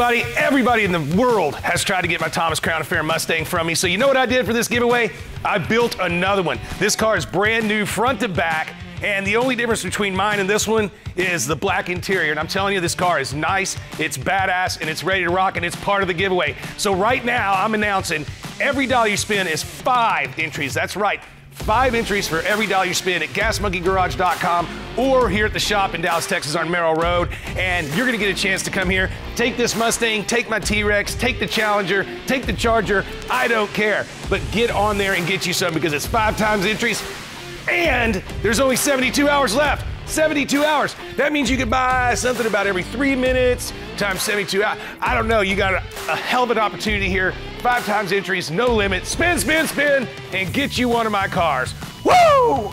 Buddy, everybody in the world has tried to get my Thomas Crown Affair Mustang from me. So you know what I did for this giveaway? I built another one. This car is brand new front to back. And the only difference between mine and this one is the black interior. And I'm telling you, this car is nice, it's badass, and it's ready to rock, and it's part of the giveaway. So right now, I'm announcing every dollar you spend is five entries. That's right. Five entries for every dollar you spend at gasmonkeygarage.com or here at the shop in Dallas, Texas on Merrell Road. And you're going to get a chance to come here, take this Mustang, take my T-Rex, take the Challenger, take the Charger. I don't care. But get on there and get you some because it's five times entries and there's only 72 hours left. 72 hours. That means you could buy something about every three minutes times 72 hours. I don't know. You got a, a hell of an opportunity here. Five times entries, no limit. Spin, spin, spin, and get you one of my cars. Woo!